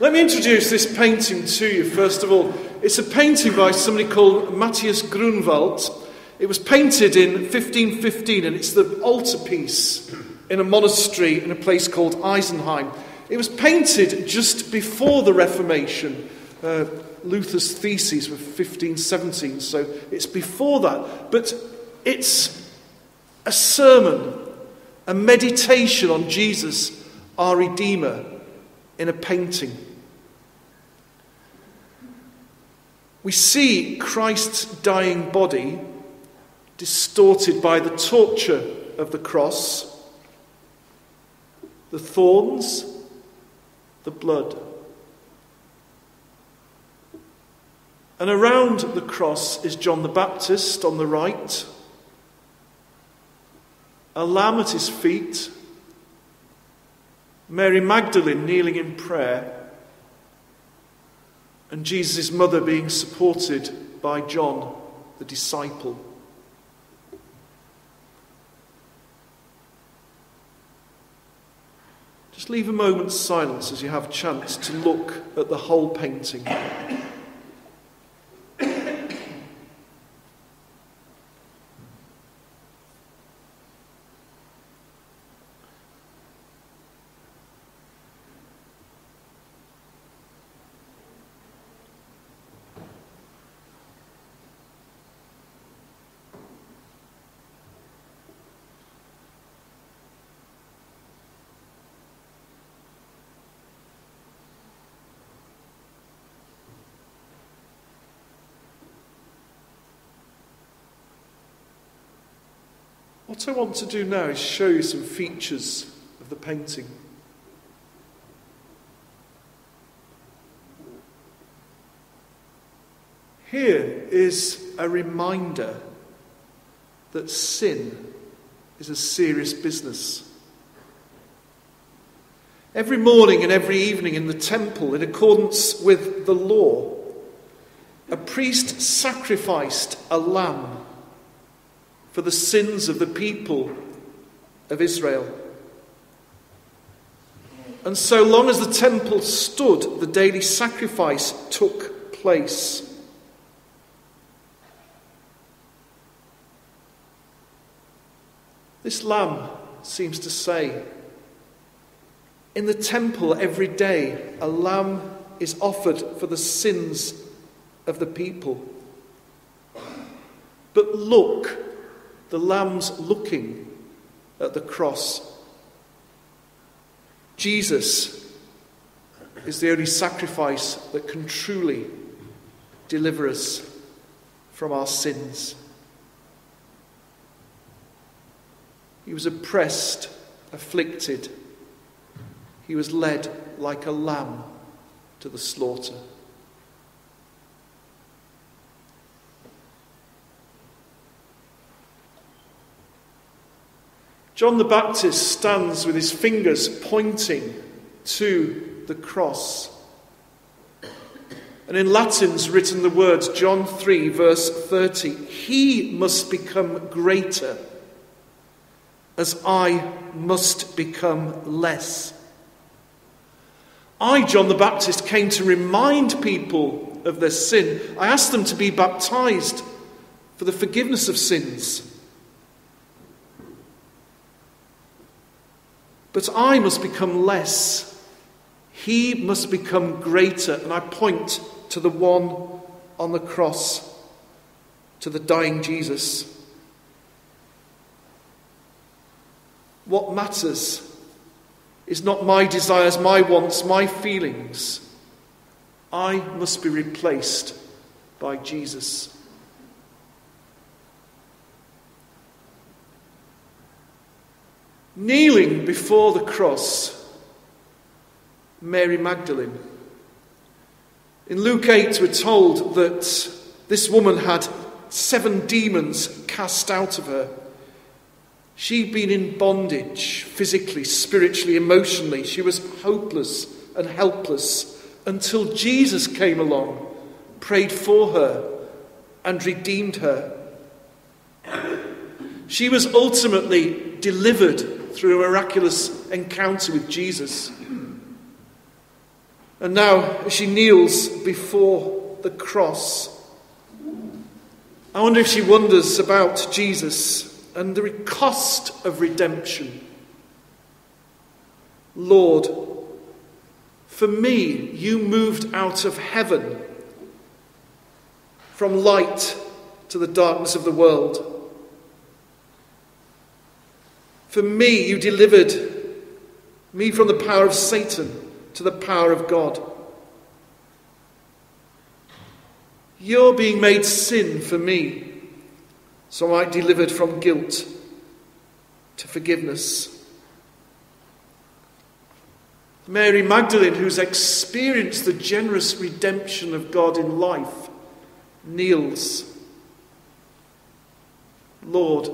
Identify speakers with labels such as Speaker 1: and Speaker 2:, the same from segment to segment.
Speaker 1: Let me introduce this painting to you, first of all. It's a painting by somebody called Matthias Grunwald. It was painted in 1515, and it's the altarpiece in a monastery in a place called Isenheim. It was painted just before the Reformation. Uh, Luther's theses were 1517, so it's before that. But it's a sermon, a meditation on Jesus, our Redeemer, in a painting. We see Christ's dying body distorted by the torture of the cross, the thorns, the blood. And around the cross is John the Baptist on the right, a lamb at his feet, Mary Magdalene kneeling in prayer and Jesus' mother being supported by John, the disciple. Just leave a moment's silence as you have a chance to look at the whole painting. What I want to do now is show you some features of the painting. Here is a reminder that sin is a serious business. Every morning and every evening in the temple, in accordance with the law, a priest sacrificed a lamb for the sins of the people of Israel. And so long as the temple stood, the daily sacrifice took place. This lamb seems to say, in the temple every day, a lamb is offered for the sins of the people. But look, the lamb's looking at the cross. Jesus is the only sacrifice that can truly deliver us from our sins. He was oppressed, afflicted. He was led like a lamb to the slaughter. John the Baptist stands with his fingers pointing to the cross. And in Latin's written the words, John 3, verse 30 He must become greater as I must become less. I, John the Baptist, came to remind people of their sin. I asked them to be baptized for the forgiveness of sins. But I must become less. He must become greater. And I point to the one on the cross, to the dying Jesus. What matters is not my desires, my wants, my feelings. I must be replaced by Jesus. Kneeling before the cross, Mary Magdalene. In Luke 8, we're told that this woman had seven demons cast out of her. She'd been in bondage, physically, spiritually, emotionally. She was hopeless and helpless until Jesus came along, prayed for her, and redeemed her. She was ultimately delivered through a miraculous encounter with Jesus. And now, as she kneels before the cross, I wonder if she wonders about Jesus and the cost of redemption. Lord, for me, you moved out of heaven from light to the darkness of the world. For me, you delivered me from the power of Satan to the power of God. You're being made sin for me, so I delivered from guilt to forgiveness. Mary Magdalene, who's experienced the generous redemption of God in life, kneels. Lord,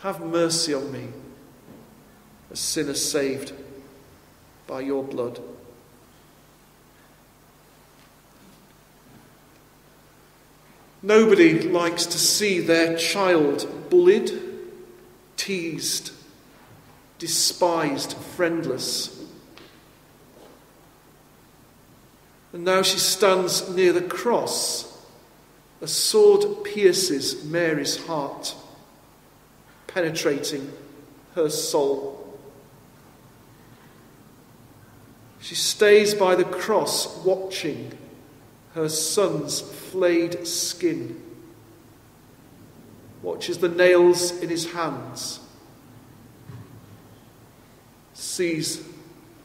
Speaker 1: have mercy on me, a sinner saved by your blood. Nobody likes to see their child bullied, teased, despised, friendless. And now she stands near the cross. A sword pierces Mary's heart, penetrating her soul. She stays by the cross, watching her son's flayed skin, watches the nails in his hands, sees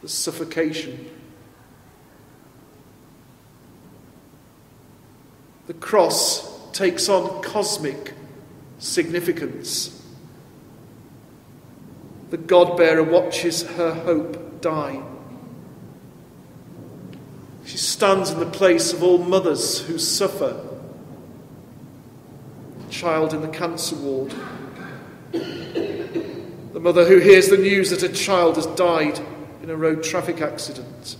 Speaker 1: the suffocation. The cross takes on cosmic significance. The God bearer watches her hope die. She stands in the place of all mothers who suffer. The child in the cancer ward. The mother who hears the news that a child has died in a road traffic accident.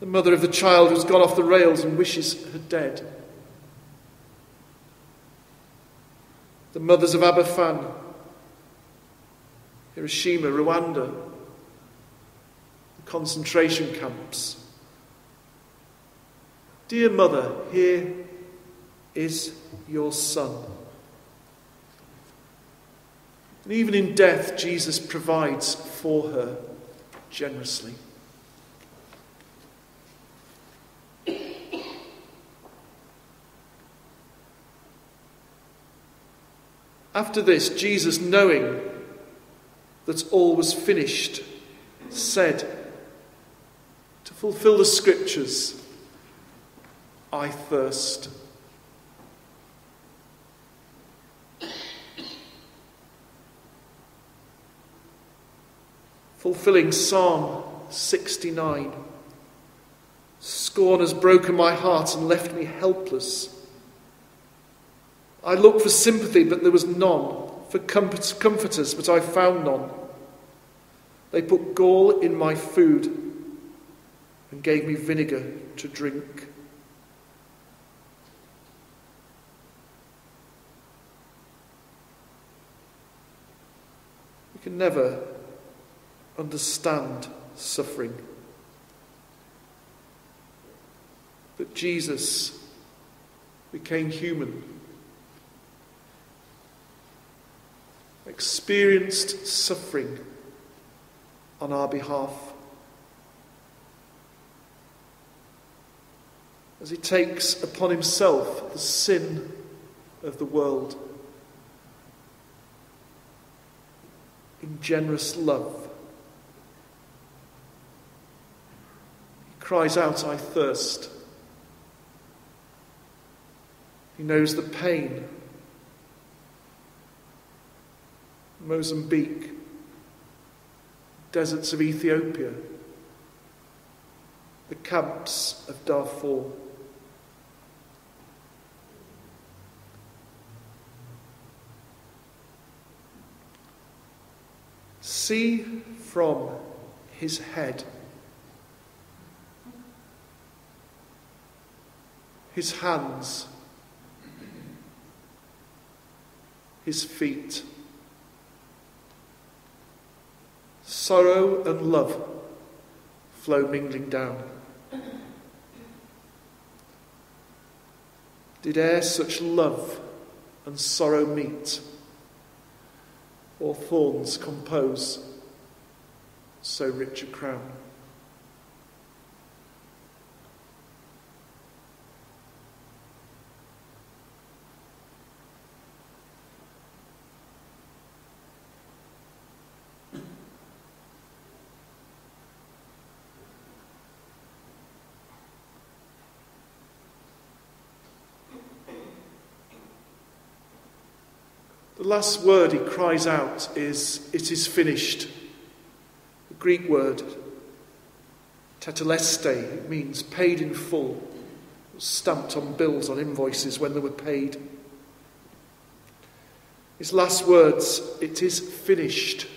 Speaker 1: The mother of the child who's gone off the rails and wishes her dead. The mothers of Aberfan, Hiroshima, Rwanda, concentration camps. Dear mother, here is your son. And even in death, Jesus provides for her generously. After this, Jesus, knowing that all was finished, said, fulfill the scriptures, I thirst. Fulfilling Psalm 69. Scorn has broken my heart and left me helpless. I looked for sympathy, but there was none, for comforters, but I found none. They put gall in my food and gave me vinegar to drink. We can never understand suffering. But Jesus became human, experienced suffering on our behalf. As he takes upon himself the sin of the world in generous love. He cries out, I thirst. He knows the pain. Mozambique, deserts of Ethiopia, the camps of Darfur. See from his head, his hands, his feet. sorrow and love flow mingling down. Did e'er such love and sorrow meet, or thorns compose so rich a crown? Last word he cries out is, It is finished. The Greek word, tetelestai, means paid in full, stamped on bills, on invoices when they were paid. His last words, It is finished.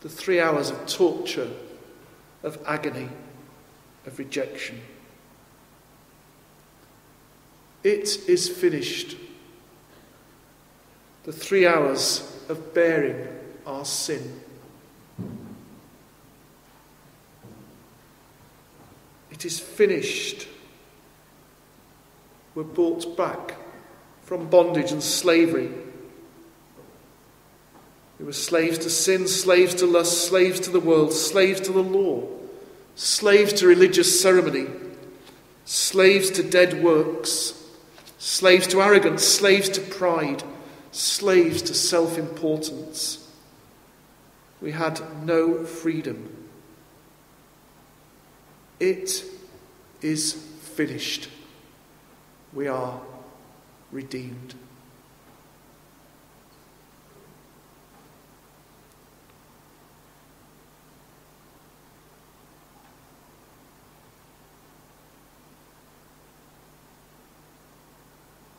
Speaker 1: The three hours of torture, of agony, of rejection. It is finished the three hours of bearing our sin. It is finished. We're brought back from bondage and slavery. We were slaves to sin, slaves to lust, slaves to the world, slaves to the law, slaves to religious ceremony, slaves to dead works, slaves to arrogance, slaves to pride slaves to self importance. We had no freedom. It is finished. We are redeemed.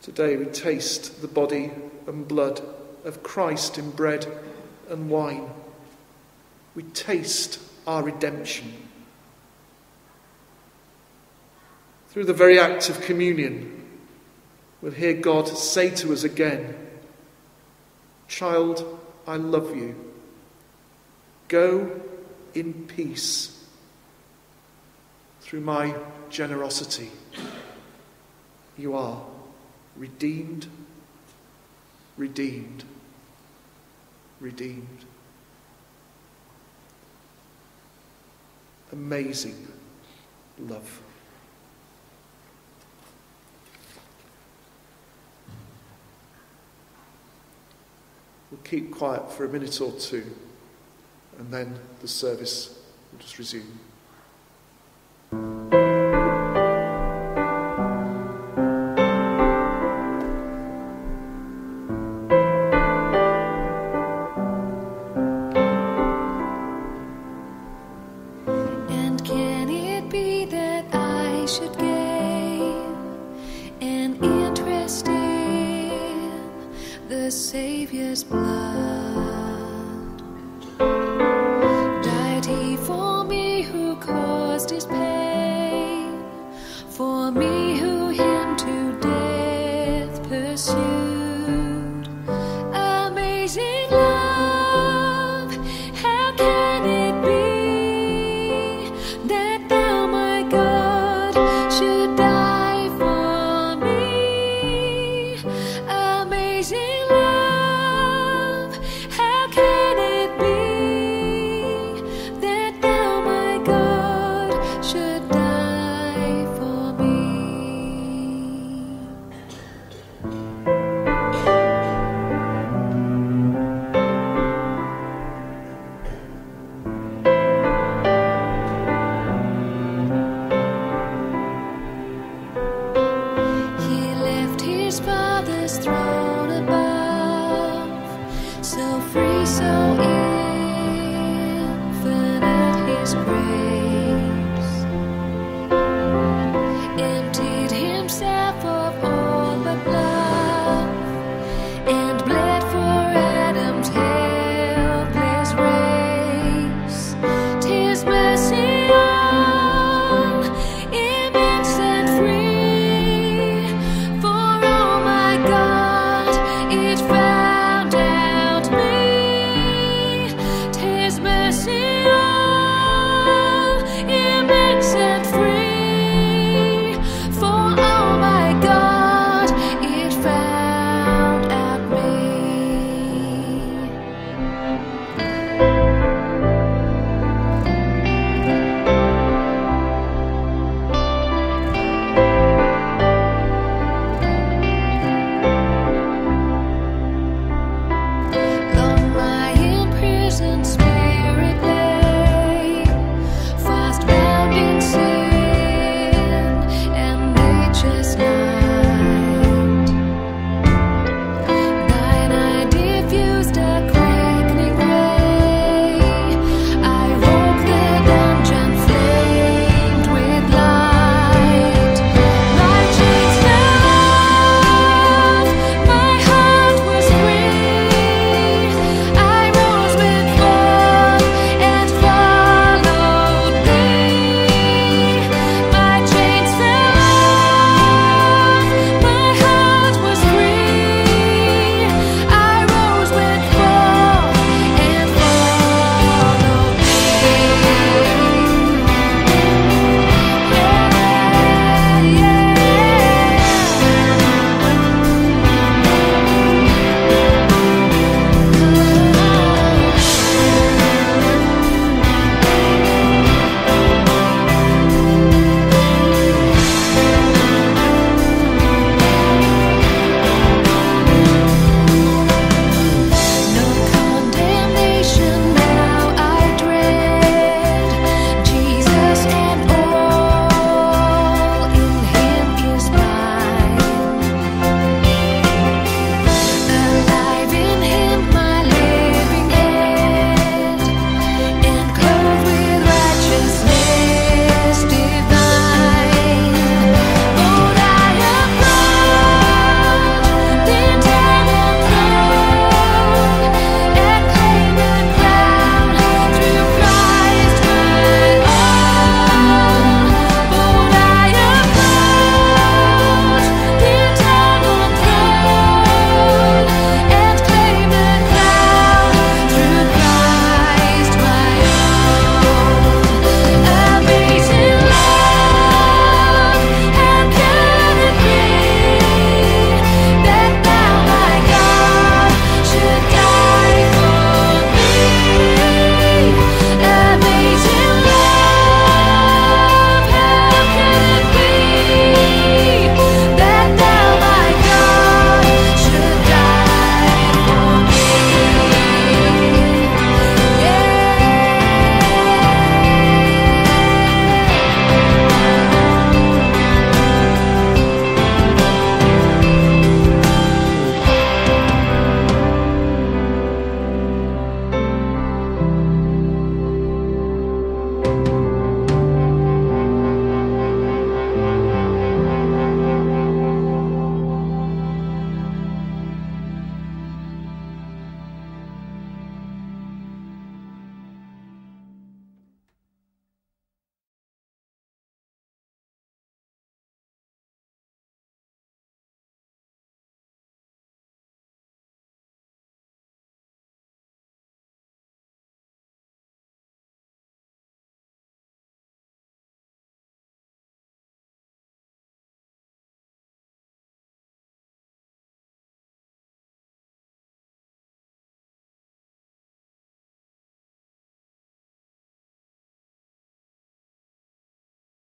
Speaker 1: Today we taste the body and blood of Christ in bread and wine. We taste our redemption. Through the very act of communion, we'll hear God say to us again, Child, I love you. Go in peace through my generosity. You are redeemed, redeemed, redeemed. Amazing love. We'll keep quiet for a minute or two and then the service will just resume.